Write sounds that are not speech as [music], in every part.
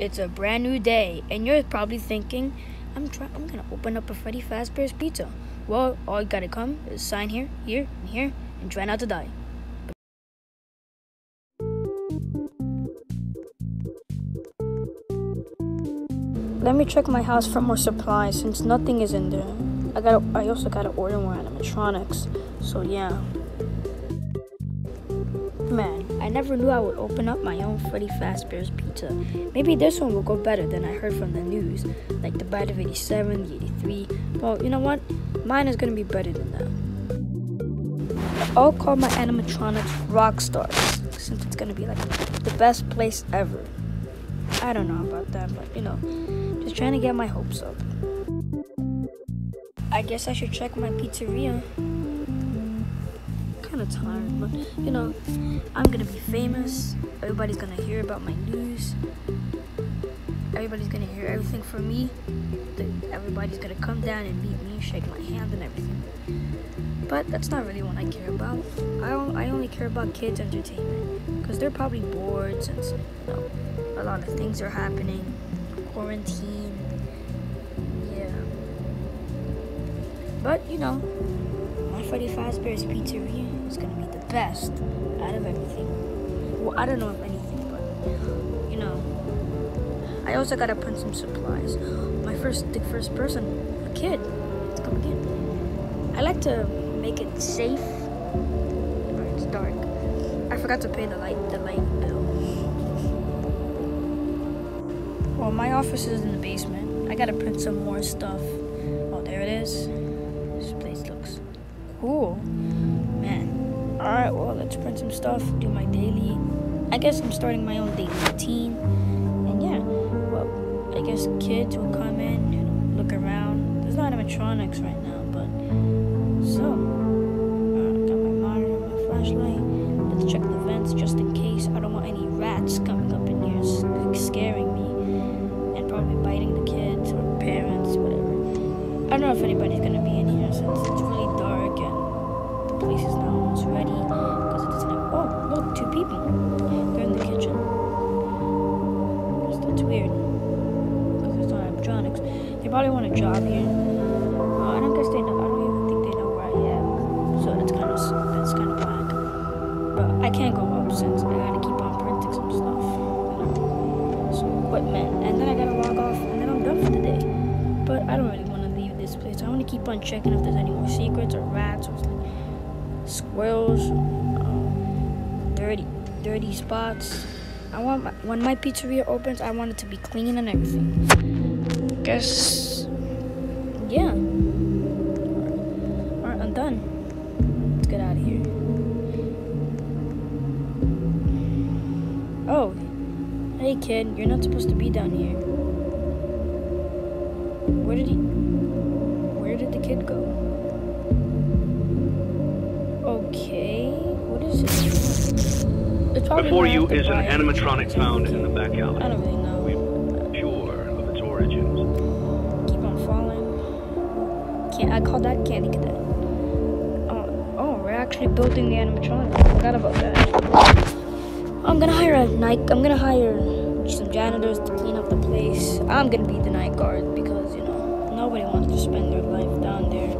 It's a brand new day, and you're probably thinking, I'm try- I'm gonna open up a Freddy Fazbear's Pizza. Well, all you gotta come is sign here, here, and here, and try not to die. Let me check my house for more supplies since nothing is in there. I got I also gotta order more animatronics. So yeah. Never knew I would open up my own Freddy Fazbear's Pizza. Maybe this one will go better than I heard from the news, like the Bite of 87, the 83. Well, you know what? Mine is gonna be better than that. I'll call my animatronics rock stars, since it's gonna be like the best place ever. I don't know about that, but you know, just trying to get my hopes up. I guess I should check my pizzeria tired, but you know, I'm gonna be famous. Everybody's gonna hear about my news. Everybody's gonna hear everything from me. Everybody's gonna come down and meet me, shake my hand, and everything. But that's not really what I care about. I I only care about kids' entertainment because they're probably bored since you know a lot of things are happening, quarantine. Yeah. But you know, Freddy Fazbear's Pizzeria is gonna be the best out of everything. Well, I don't know if anything, but you know, I also gotta print some supplies. My first, the first person, a kid, let's come again. I like to make it safe. Or it's dark. I forgot to pay the light, the light bill. Well, my office is in the basement. I gotta print some more stuff. Oh, there it is. Cool. Man. Alright, well, let's print some stuff, do my daily. I guess I'm starting my own daily routine. And yeah, well, I guess kids will come in, know, look around. There's not animatronics right now, but so. Uh, got my monitor, my flashlight. Let's check the vents just in case. I don't want any rats coming up in here scaring me and probably biting the kids or parents, whatever. I don't know if anybody's probably want a job here. Uh, I don't guess they know. I don't even think they know where I am. So that's kind of that's kind of whack. But I can't go up since I gotta keep on printing some stuff. Some equipment, and then I gotta log off, and then I'm done for the day. But I don't really want to leave this place. I want to keep on checking if there's any more secrets or rats or squirrels, um, dirty, dirty spots. I want my, when my pizzeria opens, I want it to be clean and everything. Guess, yeah. Alright, I'm done. Let's get out of here. Oh, hey kid, you're not supposed to be down here. Where did he? Where did the kid go? Okay, what is it? Probably Before you is an animatronic found in the back I alley. Can't I call that candy cadet? Oh, oh, we're actually building the animatronic. I forgot about that. I'm gonna hire a night. I'm gonna hire some janitors to clean up the place. I'm gonna be the night guard because you know nobody wants to spend their life down there.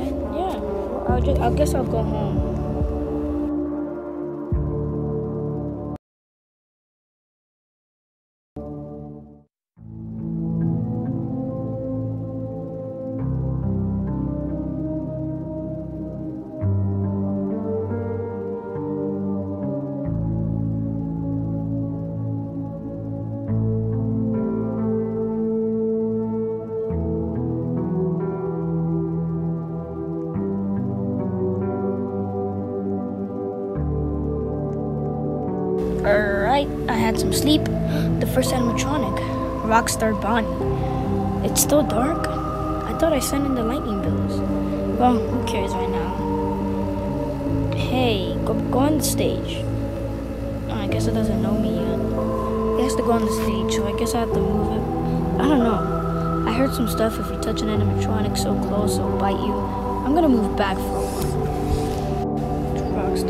And yeah, I'll just. I guess I'll go home. Alright, I had some sleep. The first animatronic, Rockstar Bonnie. It's still dark? I thought I sent in the lightning bills. Well, who cares right now? Hey, go, go on the stage. Oh, I guess it doesn't know me yet. It has to go on the stage, so I guess I have to move it. I don't know. I heard some stuff if you touch an animatronic so close, it'll bite you. I'm gonna move back for a while. It's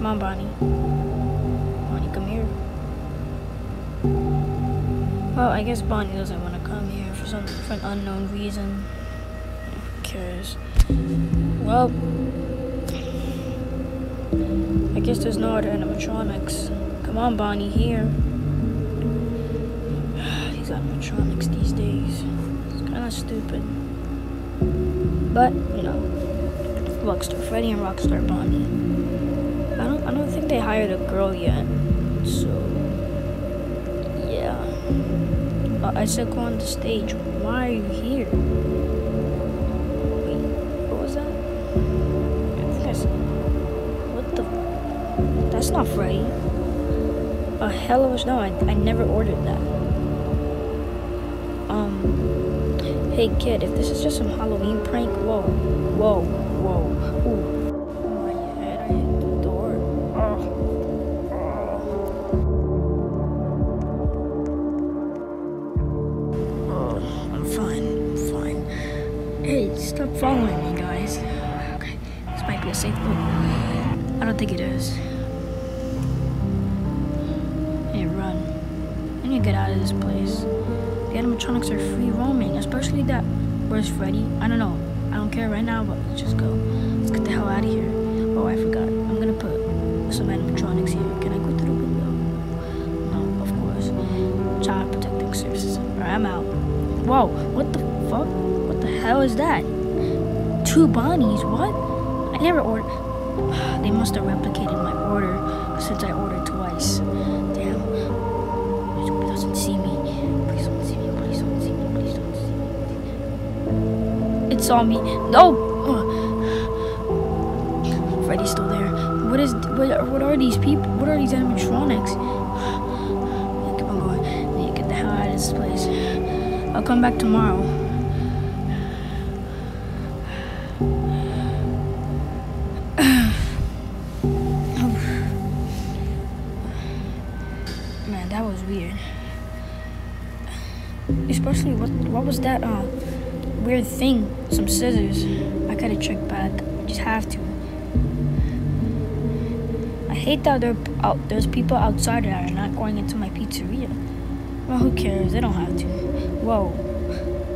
Come on, Bonnie. Bonnie, come here. Well, I guess Bonnie doesn't want to come here for some for an unknown reason. Who cares? Well, I guess there's no other animatronics. Come on, Bonnie, here. [sighs] these animatronics these days. It's kind of stupid. But, you know, Rockstar Freddy and Rockstar Bonnie. I don't I don't think they hired a girl yet. So yeah. I said go on the stage. Why are you here? Wait, what was that? I think I said what the that's not Freddy. A hell of a no, I, I never ordered that. Um hey kid, if this is just some Halloween prank, whoa, whoa, following me, guys. Okay, this might be a safe. Oh, I don't think it is. Hey, run. I need to get out of this place. The animatronics are free roaming, especially that. Where's Freddy? I don't know. I don't care right now, but let's just go. Let's get the hell out of here. Oh, I forgot. I'm gonna put some animatronics here. Can I go through the window? No, of course. Child protecting services. Alright, I'm out. Whoa, what the fuck? What the hell is that? Two Bonnies? What? I never ordered. [sighs] They must have replicated my order since I ordered twice. Damn. He doesn't see me. Please don't see me. Please don't see me. Please don't see me. It saw me. No! [sighs] Freddy's still there. What is? What, are- what are these people? What are these animatronics? [sighs] Keep on going. Get the hell out of this place. I'll come back tomorrow. What what was that uh weird thing? Some scissors. I gotta check back. I just have to. I hate that there there's people outside that are not going into my pizzeria. Well, who cares? They don't have to. Whoa,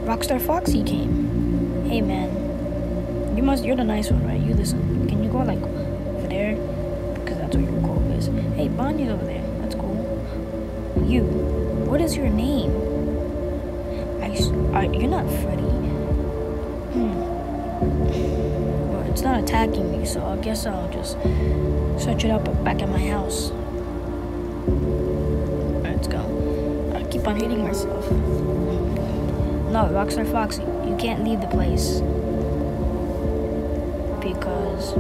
Rockstar Foxy came. Hey man, you must you're the nice one, right? You listen. Can you go like over there? Because that's where your goal is. Hey, Bonnie's over there. That's cool. You, what is your name? Are, you're not Freddy. Hmm. Well, it's not attacking me, so I guess I'll just search it up back at my house. Let's go. I keep on hitting myself. No, Rockstar Foxy, you can't leave the place. Because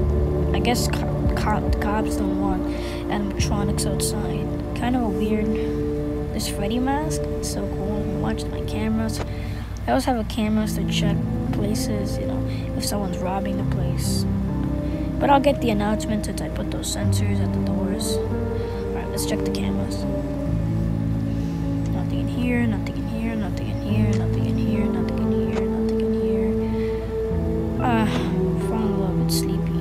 I guess co- co- cops don't want animatronics outside. Kind of a weird. This Freddy mask, it's so cool. Watch my cameras. I always have a cameras to check places, you know, if someone's robbing the place. But I'll get the announcement since I put those sensors at the doors. Alright, let's check the cameras. Nothing in here, nothing in here, nothing in here, nothing in here, nothing in here, nothing in here. Ah, falling in love with sleep